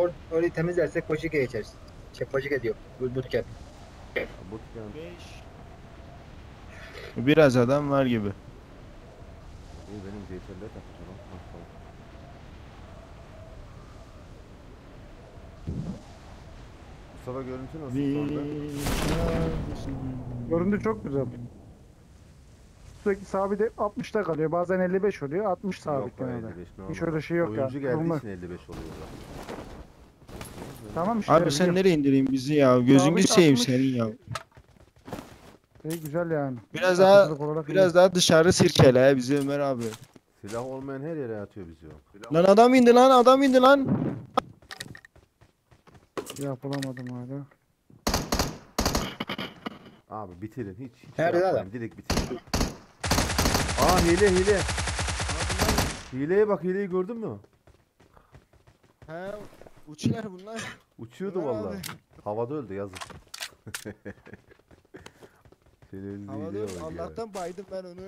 or orayı temizlersek Koşik'e geçeriz. Şey Koşik'e diyor. Bootcamp. Bootcamp. 5 Biraz adam var gibi. İyi benim CTRL'e takacağım. Mustafa görüntü nasıl? Görüntü çok güzel. Sürekli sabit 60'ta kalıyor. Bazen 55 oluyor. 60 Yok sabit genelde. 55 Hiç öyle şey yok ya. Oyuncu geldiği Normal. için 55 oluyor zaten. Tamam işte. Abi sen biliyorum. nereye indireyim bizi ya? Gözünü seveyim 60. senin ya. Şey güzel yani. Biraz daha iyi. biraz daha dışarı sirkele he bizi Ömer abi. Silah olmayan her yere atıyor bizi o. Lan adam indi lan adam indi lan. Yapılamadım hala. Abi bitirin hiç hiç Nerede şey adam? direkt bitirin. Aa hile hile. Hileye bak hileyi gördün mü? He uçuyor bunlar. Uçuyordu vallahi. abi. Havada öldü yazık. Şerefsiz Havada hileye bak ya. Allah'tan baydım ben onu.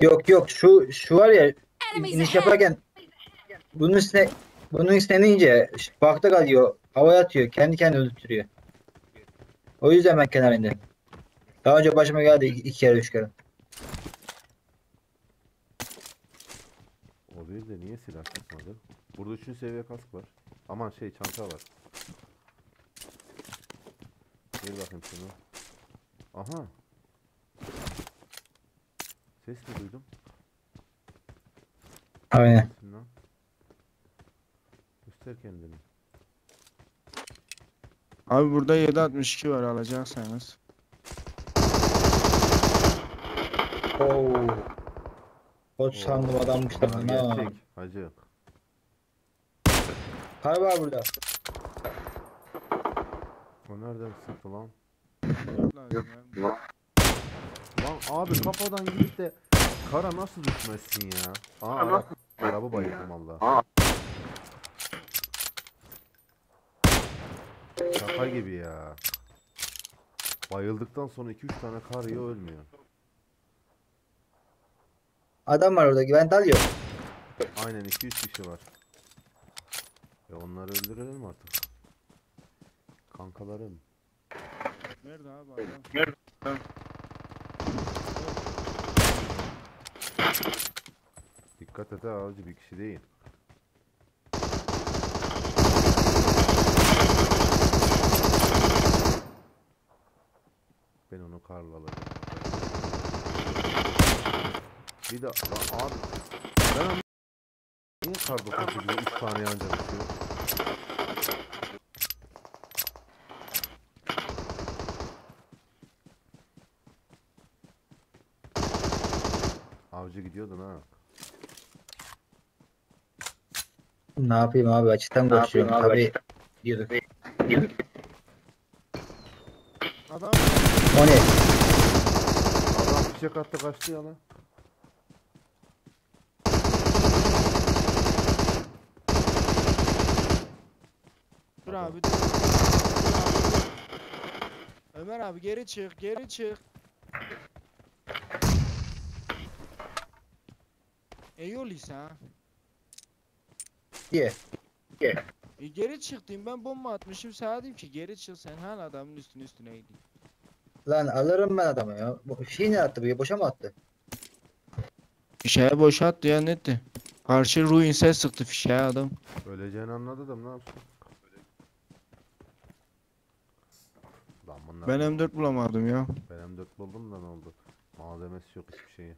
Yok yok şu şu var ya iniş yaparken bunun üstüne bunun üstüne inince bakta kalıyor. Havaya atıyor. Kendi kendini öldürtüyor. O yüzden ben kenara indim. Daha önce başıma geldi iki, iki kere üç kere. O değil de niye silah çıkmadı? Burada 3. seviye kask var. Aman şey çanta var. Ver bakayım şunu. Aha. Ses mi duydum? Aynen. Lan? Göster kendini. Abi burada 762 var alacaksanız. Oo. Koç sandım adammış bunlar. gerçek hacı. Kar var burada. O nereden sıktı lan? Ya. Lan abi kafadan gidip de kara nasıl düşmezsin ya? Aa ara, araba bayıldım valla. Şaka gibi ya. Bayıldıktan sonra 2-3 tane kar yiyor ölmüyor. Adam var orada. Ben dalıyor. Aynen 200 kişi var. E onları öldürelim artık. Kankalarım. Nerede abi adam? Dikkat et ha avcı bir kişi değil. Ben onu karla alacağım. Bir de abi ben niye kar 98'e 3 tane yanca düşüyor? Avcı gidiyordun ha. Ne yapayım abi açıktan koşuyorum. Tabii diyorduk. Adam O ne? Adam fişek attı kaçtı ya lan. Abi dur. Ömer abi geri çık geri çık. Eyolisa ha. Diye. E geri çıktım ben bomba atmışım sana dedim ki geri çık sen hala adamın üstüne üstüne gidiyorsun. Lan alırım ben adamı ya. Bu şey ne attı bu? Boşa mı attı? Fişeğe boşalttı ya netti. Karşı ruin ses sıktı fişeğe adam. Öleceğini anladı da ne yapsın? Lan bunlar Ben M4 bulamadım ya. ben M4 buldum da ne oldu? Malzemesi yok hiçbir şeyi.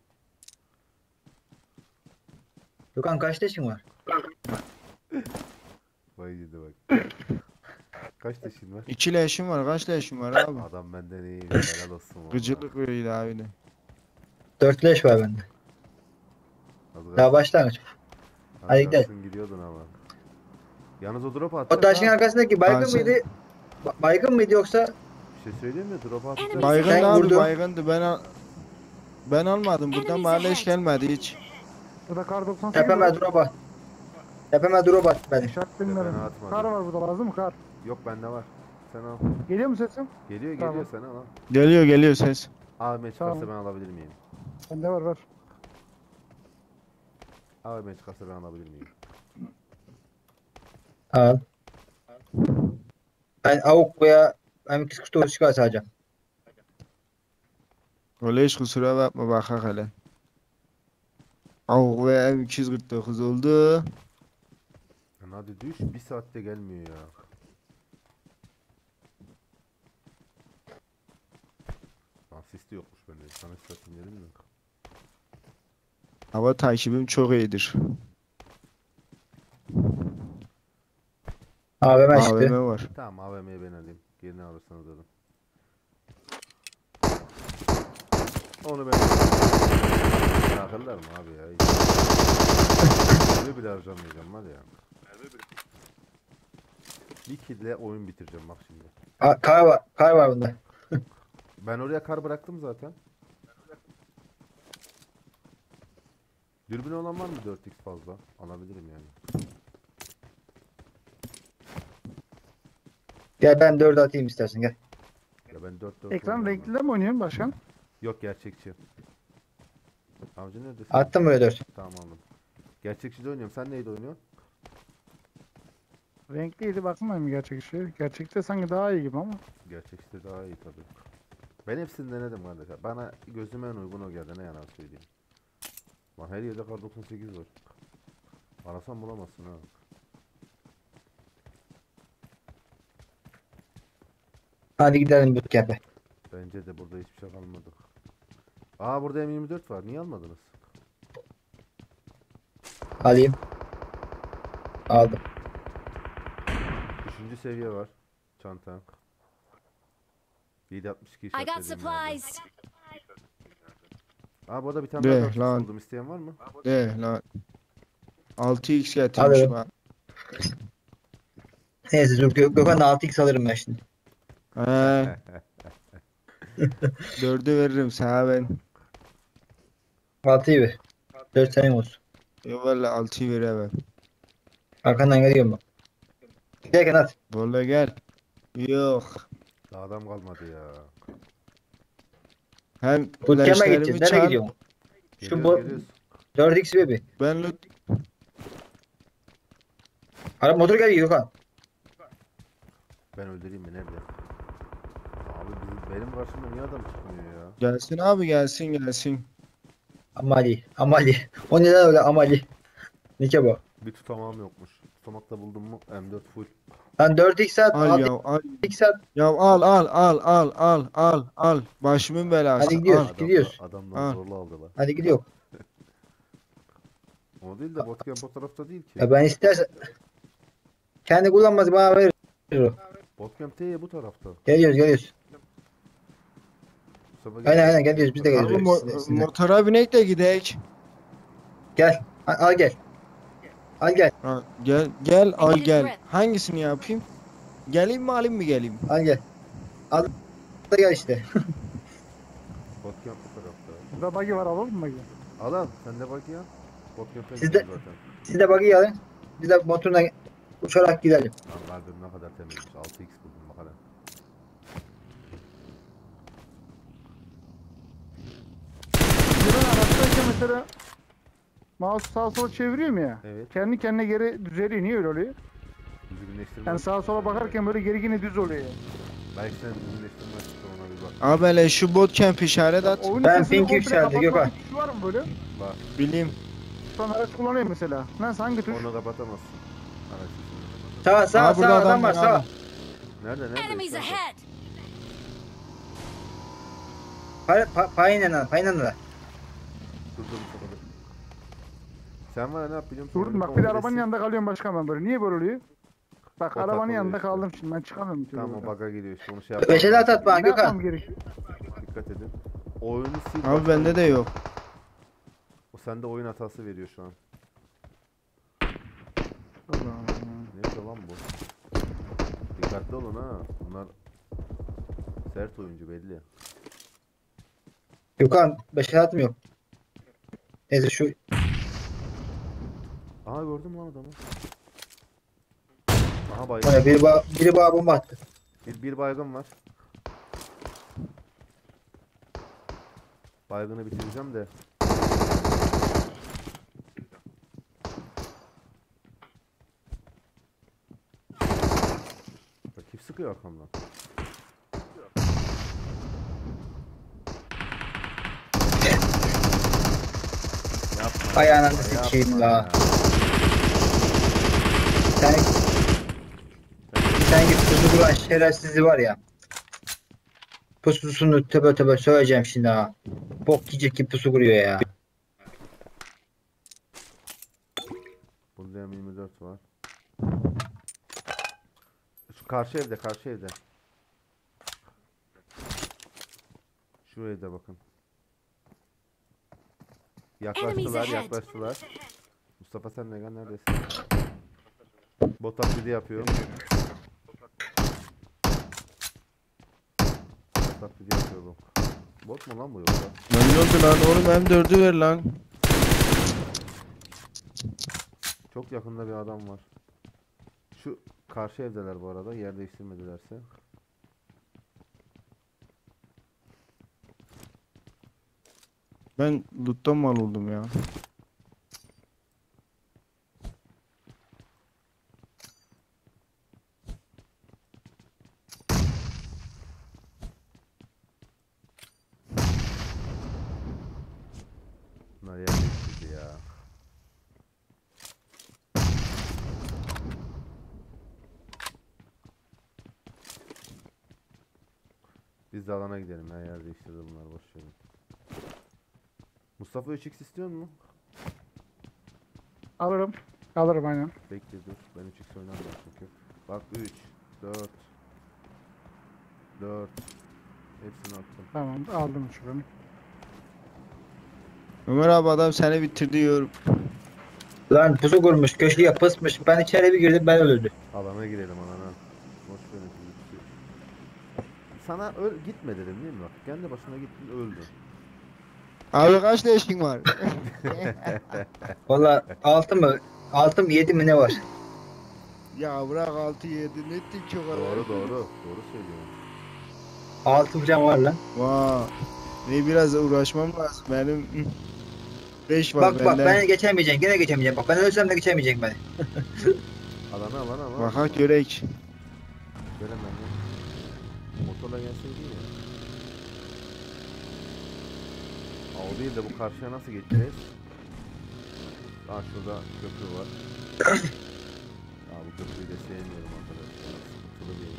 Gökhan kaç taşın var? Vay gidi bak. Kaç taşın var? İki leşim var kaç leşim var abi. Adam benden iyi helal olsun valla. Gıcıklık öyleydi abi de. Dört leş var bende. Az Daha kalsın- başlangıç. az Hadi gidelim. kalsın gidiyordun ama. Yalnız o drop attı. O taşın arkasındaki baygın Bazen- mıydı? Ba- baygın mıydı yoksa? Bir şey söyleyeyim mi? Drop attı. Enemy- Baygındı Sen abi vurdun. baygındı ben al ben almadım buradan mahalle hiç gelmedi hiç. Burada kar 98 Tepeme drop at. Tepeme drop at beni. İşaret Ben bilmiyorum. atmadım. Kar var burada lazım mı kar? Yok bende var. Sen al. Geliyor mu sesim? Geliyor Tamam. geliyor sen al. Geliyor geliyor ses. AVM çıkarsa Tamam. ben alabilir miyim? Bende var var. AVM çıkarsa ben alabilir miyim? Al. Ben avuk veya M249 çıkarsa alacağım. Öyle hiç kusura bakma bakak hele. Avuk ve M249 oldu. Lan hadi düş. Bir saatte gelmiyor ya. Asist yokmuş bende. Sana satayım dedim mi? Hava takibim çok iyidir. AVM çıktı. AVM var. Tamam AVM'yi ben alayım. Yerini alırsanız alın. Onu ben Akıllar mı abi ya? Öyle bile harcamayacağım var ya. Bir kille oyun bitireceğim bak şimdi. Aa, Kar var, kar var bunda. Ben oraya kar bıraktım zaten. Dürbün olan var mı 4x fazla? Alabilirim yani. Gel ben 4 atayım istersen gel. Ya ben 4 4 Ekran renkli de mi oynuyorsun başkan? Yok gerçekçi. Avcı neredesin? Attım buraya 4. Tamam aldım. Gerçekçi de oynuyorum. Sen neydi oynuyorsun? Renkliydi bakmayayım mı gerçek şey. Gerçekte sanki daha iyi gibi ama. Gerçekçi de daha iyi tabii. Ben hepsini denedim kardeşler. Bana gözüme en uygun o geldi ne yalan söyleyeyim. Lan her yerde kar 98 var. Arasan bulamazsın ha. Hadi gidelim bootcamp'e. Bence de burada hiçbir şey kalmadı. Aa burada M24 var. Niye almadınız? Alayım. Aldım. Üçüncü seviye var. Çanta. 762 I got işaretlediğim yerde. supplies. Aa burada bir tane Be, daha 4x lan. buldum. İsteyen var mı? De lan. 6x getirmiş Alırım. bak. Neyse dur Gö Gökhan 6x alırım ben şimdi. He. Dördü veririm sana ben. 6'yı ver. 4 senin olsun. Yok valla 6'yı veremem. Arkandan geliyorum bak. Giderken at. Valla gel. Yok. Daha adam kalmadı ya. Hem leşlerimi gideceğiz. Nereye gidiyorsun? Şu bu geliyoruz. 4x ver bir. Ben loot Araba motor geliyor Gökhan. Ben öldüreyim mi? Nerede? Abi bizim, benim karşımda niye adam çıkmıyor ya? gelsin abi gelsin gelsin. Amali. Amali. O neden öyle Amali? Nike bu. Bir tutamağım yokmuş. Tutamakta buldum mu M4 full. Lan 4x at. Al 6x ya al. at. Ya al al al al al al al. Başımın belası. Hadi gidiyoruz. Al. Adamlar- gidiyoruz. Adamlar Ha. zorla aldılar. Hadi gidiyor. O değil de Botcamp o tarafta değil ki. Ya ben istersen kendi kullanmaz bana verir. o. Botcamp T'ye bu tarafta. Geliyoruz geliyoruz. Mustafa gel. Aynen aynen geliyoruz biz de Abi geliyoruz. mo- Sizinle, sizinle. motora binek de gidek. Gel. Al, al gel. Al gel. Ha, gel gel al gel. Hangisini yapayım? Geleyim mi alayım mı geleyim? Al gel. Al da gel işte. Botcamp bu tarafta. Burada buggy var alalım mı buggy? Al al sen de bak ya. Botcamp'e Siz gidiyoruz de- zaten. Siz de bakıyı alın. Biz de motoruna uçarak gidelim. Lan ne kadar temizmiş. 6x buldum bak hele. Bir ben araçtayken mesela mouse sağa sola çeviriyorum ya. Evet. Kendi kendine geri düzeliyor. Niye öyle oluyor? Düzgünleştirme. Yani sağa sola bakarken böyle geri yine düz oluyor. Yani. Belki sen düzgünleştirme ona bir bak. Abi hele şu bootcamp işaret at. Oyunun Ben sesini pink komple yükseldi, kapatma Gökhan. tuşu var mı böyle? Bak Bileyim. An araç kullanıyor mesela. Lan hangi tuş? onu kapatamazsın. Araç sesini. Sağ sağ Aa, sağ burada adam var sağ. abi. Nerede nerede? Enemies Nerede? ahead. Pa, pa, payinen al payinen al. Dur dur Mustafa dur. Sen var ya ne yap biliyor musun? Durdum bak bir de arabanın yanında kalıyorum başkan ben böyle. Niye böyle oluyor? Bak O arabanın yanında işte. kaldım şimdi ben çıkamıyorum. bir türlü Tamam o buradan. bug'a giriyor işte onu şey yap. Beşeri at at bana Ne yapmam Gökhan. gerekiyor? Dikkat edin. Oyunu sil. Abi bak. bende de yok. O sende oyun hatası veriyor şu an. Allah'ım. Neyse lan bu. Dikkatli olun ha. Bunlar sert oyuncu belli. Gökhan beşer atım yok. Neyse şu Aha gördüm lan adamı. Aha baygın. ne, biri, ba biri bana bomba attı. Bir, bir baygın var. Baygını bitireceğim de. sıkıyor arkamdan. Yapma. Ay ananı yapma, sikeyim la. Sen, sen git pusu kuran şerefsizi var ya. Pususunu töbe töbe söyleyeceğim şimdi ha. Bok yiyecek gibi pusu kuruyor ya. Burada M24 var. Şu karşı evde, karşı evde. Şu evde bakın. Yaklaştılar, yaklaştılar. Mustafa sen gel neredesin? Bot taklidi yapıyor. Bot taklidi yapıyor bu. Bot mu lan bu yoksa? Lan ne oldu lan oğlum M4'ü ver lan. Çok yakında bir adam var. Şu karşı evdeler bu arada. Yer değiştirmedilerse. Ben loot'tan mal oldum ya. Bunlar yer değiştirdi ya. Biz de alana gidelim ya yer değiştirdi bunlar. Mustafa 3x istiyor mu? Alırım. Alırım aynen. Bekle dur. Ben 3x oynamıyorum çünkü. Bak 3, 4, 4. Hepsini attım. Tamam aldım şuranı. Ömer abi adam seni bitirdi Lan pusu kurmuş köşeye pısmış. Ben içeri bir girdim ben öldürdüm. Alana girelim alana. Boş verin. Sana öl gitme dedim değil mi bak? Kendi başına gittin öldün. Abi kaç leşin var? Valla altı mı? Altı mı yedi mi ne var? ya bırak 6 7 ne ettin ki o kadar? Doğru doğru. Doğru söylüyorsun. Altı can var lan. Vay. Ne biraz uğraşmam lazım benim. 5 var Bak bak bende. ben geçemeyeceğim. Gene geçemeyeceğim. Bak ben ölsem de geçemeyecek beni. Alana alana alana. Baka görek. Veremem ya. Motorla gelseydi ya. Aa, o değil de bu karşıya nasıl geçeceğiz? Aa şurada köprü var. Aa bu köprüyü de sevmiyorum arkadaşlar. Sıkıntılı bir.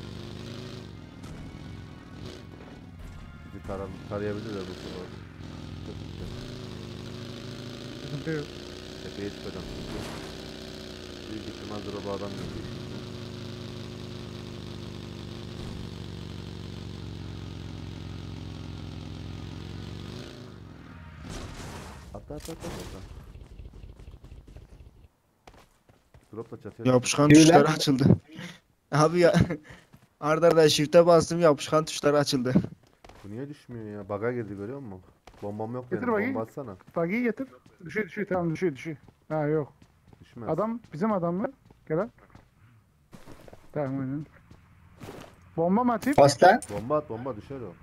Bizi tara tarayabilirler bu sefer. Sıkıntı yok. Tepeye çıkacağım çünkü. Büyük ihtimal drop'a adam gelecek. Atla atla atla atla. Drop'la çatıya. Yapışkan Yürü tuşlar lan. açıldı. Abi ya. Arda arda shift'e bastım yapışkan tuşlar açıldı. Bu niye düşmüyor ya? Bug'a girdi görüyor musun? Bombam yok Getir benim. bakayım. Bomba atsana. Bagiyi getir. Düşüyor düşüyor tamam düşüyor düşüyor. Ha yok. Düşmez. Adam bizim adamlar. Gel lan. Tamam aynen. Bomba mı atayım? Bas lan. Bomba at bomba düşer o.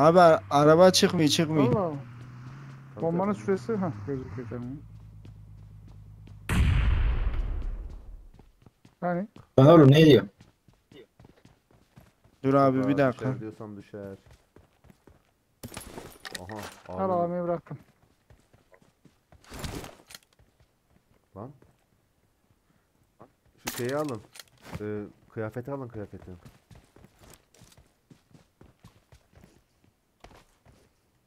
Abi a- araba çıkmıyor çıkmıyor. Allah Allah. Bombanın süresi ha gözüküyor tamam. Hani Lan oğlum ne diyor? Dur abi Aa, bir dakika. Düşer diyorsam düşer. Aha. al Abi. alamayı bıraktım. Lan. Şu şeyi alın. Ee, kıyafeti alın kıyafeti.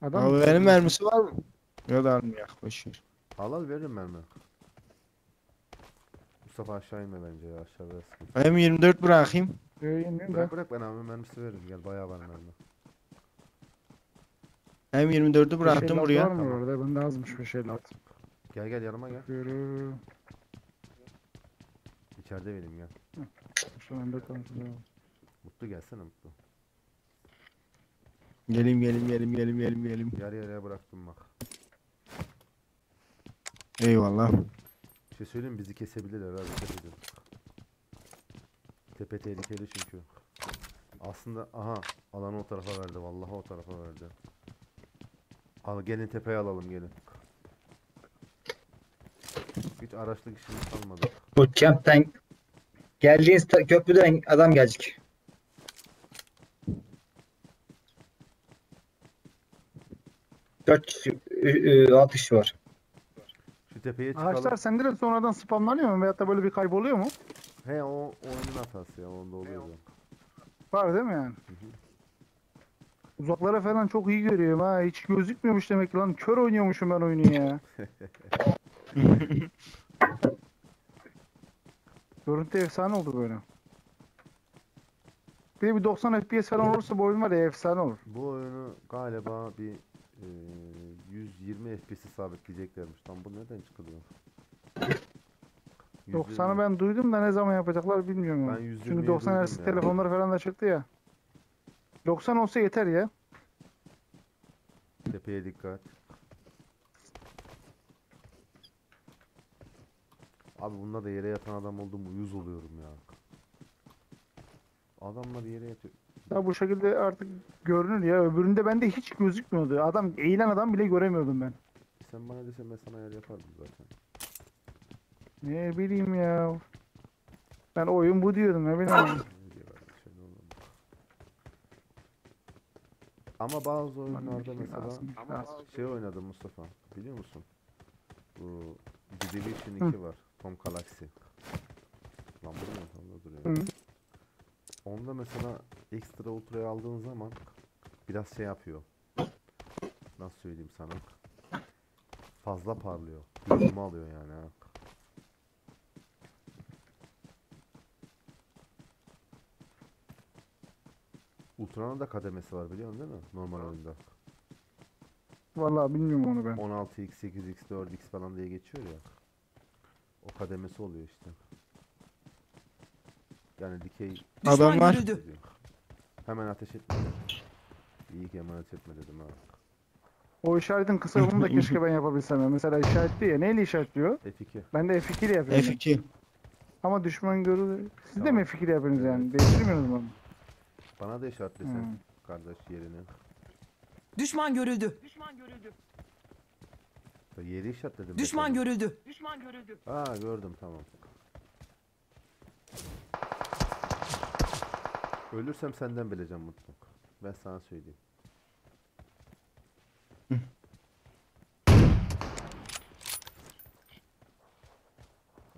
Adam Abi benim mermisi var mı? Ya da almayak boşver. Al al veririm mermi. Mustafa aşağı inme bence ya aşağıda sıkıntı. Hem 24 bırakayım. Ee. Bırak bırak ben abi mermisi veririm gel bayağı var mermi. Hem 24'ü bıraktım buraya. Var mı Tamam. orada? Bende azmış 556. Gel gel yanıma gel. Yürü. İçeride benim gel. Şu anda konuşuyorum. Mutlu gelsene Mutlu. Gelim gelim gelim gelim gelim gelim. Yarı yarıya bıraktım bak. Eyvallah. Bir şey söyleyeyim bizi kesebilirler abi tepeden. Tepe tehlikeli çünkü. Aslında aha alanı o tarafa verdi vallahi o tarafa verdi. Al gelin tepeye alalım gelin. Hiç araçlı kişimiz kalmadı. Bu kempten geldiğiniz köprüden adam gelecek. Dört kişi, ü- altı kişi var. Tepeye çıkalım. Ağaçlar sende de sonradan spamlanıyor mu? Veyahut da böyle bir kayboluyor mu? He o oyunun hatası ya onda oluyor. ya. Var değil mi yani? Uzaklara falan çok iyi görüyorum ha. Hiç gözükmüyormuş demek ki lan. Kör oynuyormuşum ben oyunu ya. Görüntü efsane oldu böyle. Bir de bir 90 FPS falan olursa bu oyun var ya efsane olur. Bu oyunu galiba bir e, 120 FPS'i sabitleyeceklermiş. Lan bu nereden çıkılıyor? 90'ı ben duydum da ne zaman yapacaklar bilmiyorum. Ben ama. 120'yi Çünkü 90 Hz telefonları falan da çıktı ya. 90 olsa yeter ya. Tepeye dikkat. Abi bunda da yere yatan adam oldu mu uyuz oluyorum ya. Adamlar yere yatıyor. Ya bu şekilde artık görünür ya. Öbüründe bende hiç gözükmüyordu. Adam eğilen adam bile göremiyordum ben. Sen bana desen ben sana yer yapardım zaten. Ne bileyim ya. Ben oyun bu diyordum ne bileyim. Ama bazı oyunlarda mesela Lazım, lazım. şey oynadım Mustafa. Biliyor musun? Bu The Division 2 var. Tom Galaxy. Lan bu ne? Onda duruyor. Hı. Onda mesela ekstra ultra'yı aldığın zaman biraz şey yapıyor. Nasıl söyleyeyim sana? Fazla parlıyor. Gözümü alıyor yani ha. Ultra'nın da kademesi var biliyorsun değil mi? Normal oyunda. Vallahi bilmiyorum onu ben. 16x, 8x, 4x falan diye geçiyor ya. O kademesi oluyor işte. Yani dikey Adamlar ediyor. Hemen ateş etme. İyi ki hemen ateş etme dedim ha. O işaretin kısa yolunu da keşke ben yapabilsem. ya. Mesela işaretli ya. Neyle işaretliyor? F2. Ben de F2 ile yapıyorum. F2. Ama düşman görür. Siz de Tamam. mi F2 ile yapıyorsunuz yani? Değiştirmiyorsunuz mu? Bana da işaretlesen Hmm. kardeş yerini. Düşman görüldü. Ya Yeri işaretledim. Düşman betonla. görüldü. Ha gördüm tamam. Ölürsem senden bileceğim mutlak. Ben sana söyleyeyim.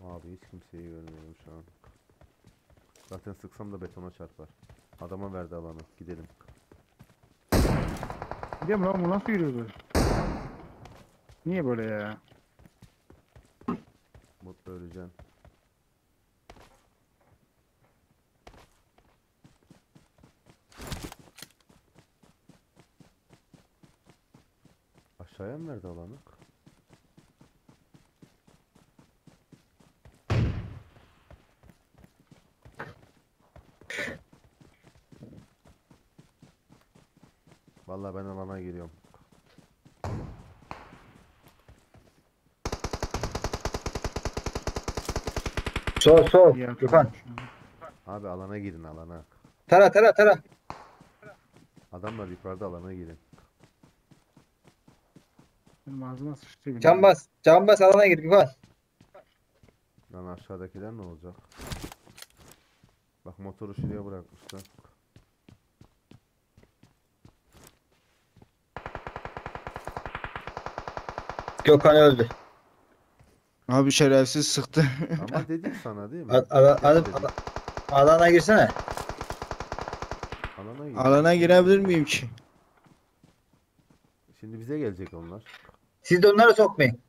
Abi hiç kimseyi görmüyorum şu an. Zaten sıksam da betona çarpar. Adama verdi alanı. Gidelim. Biliyorum lan bu nasıl yürüyor böyle? Niye böyle ya? Mutlu öleceksin. Aşağıya mı verdi alanı? Vallahi ben alana giriyorum. Sol sol. Gökhan. Abi alana girin alana. Tara tara tara. Adamlar yukarıda alana girin. Benim ağzıma sıçtı. bile. Can bas. Can bas alana gir Gökhan. Lan aşağıdakiler ne olacak? Bak motoru şuraya bırakmışlar. Gökhan öldü. Abi şerefsiz sıktı. Ama dedik sana değil mi? A- a- a- Dedik. a- alana girsene. Alana gir. Alana girebilir miyim ki? Şimdi bize gelecek onlar. Siz de onları sokmayın.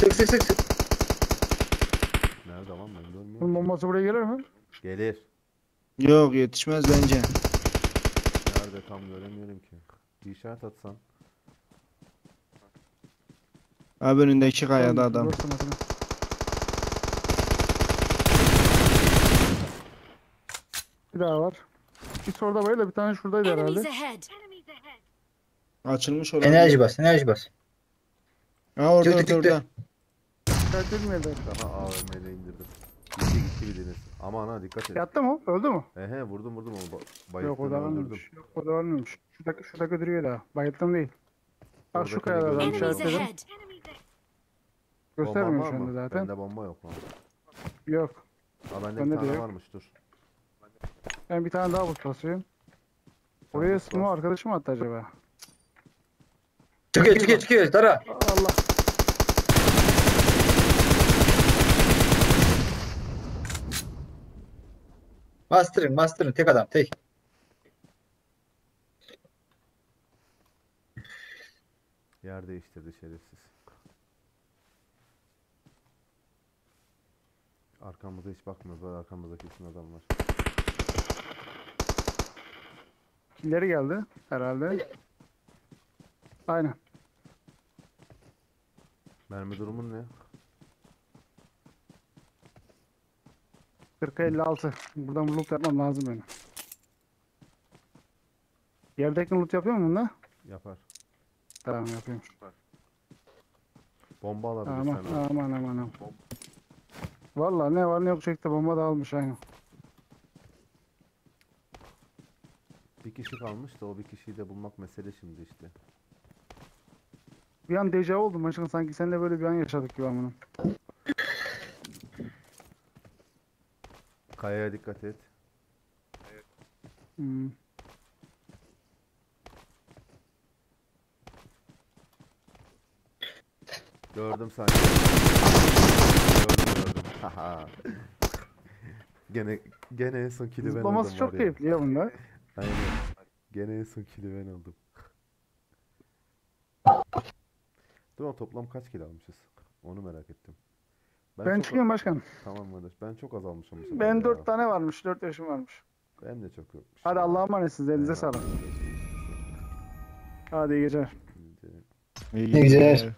Sık sık sık sık. Nerede lan ben Bunun görmüyorum. bombası buraya gelir mi? Gelir. Yok yetişmez bence. Nerede tam göremiyorum ki. Bir işaret atsan. Abi önündeki kayada adam. Burası mesela. Bir daha var. Bir orada var da bir tane şuradaydı Enemies herhalde. ahead. Açılmış olabilir. Enerji bas. Enerji bas. Ha orada orada orada. Edilmedi. Daha AVM ile indirdim. Gitti gitti bir deniz. Aman ha dikkat et. Yattı mı? Öldü mü? Ehe vurdum vurdum onu. Ba Yok o da öldürdüm. ölmemiş. Yok o da ölmemiş. Şurada, şurada duruyor da. Bayılttım değil. Bak şu Oradakini kayada adam gördüm. Enemies işaretledim. ahead. Göstermiyor Bomban şu anda mı? zaten. Bende bomba yok lan. Yok. Ha bende Bende bir de tane yok. varmış dur. Ben bir tane daha bot basıyorum. Oraya bas, smoke arkadaşım attı acaba? Çıkıyor çıkıyor çıkıyor Tara. Allah. Bastırın bastırın tek adam tek. Yer değiştirdi şerefsiz. Arkamıza hiç bakmıyoruz. Var arkamızda kesin adam var. Killeri geldi herhalde. Aynen. Mermi durumun ne? 40'a 56. Buradan loot yapmam lazım benim. Yerdeki loot yapıyor mu bunda? Yapar. Tamam yapıyorum. Bomba alabilir Aman sana. aman aman aman. Vallahi ne var ne yok çekti bomba da almış aynen. Bir kişi kalmış da o bir kişiyi de bulmak mesele şimdi işte. Bir an dejavu oldum başkan sanki seninle böyle bir an yaşadık gibi amına. Kayaya dikkat et. Hmm. Gördüm sanki. Gördüm gördüm. Haha. gene gene en son kili ben Zıplaması aldım çok keyifli ya bunda. Aynen. Gene en son kili ben aldım. Dur lan toplam kaç kilo almışız? Onu merak ettim. Ben, çok- çıkıyorum başkan. Tamam kardeş. Ben çok az almışım bu sefer Benim ya. 4 tane varmış. 4 yaşım varmış. Benim de çok yokmuş. Hadi. Allah'a emanetsiniz. Elinize sağlık. Hadi iyi geceler. İyi Ne güzel. geceler.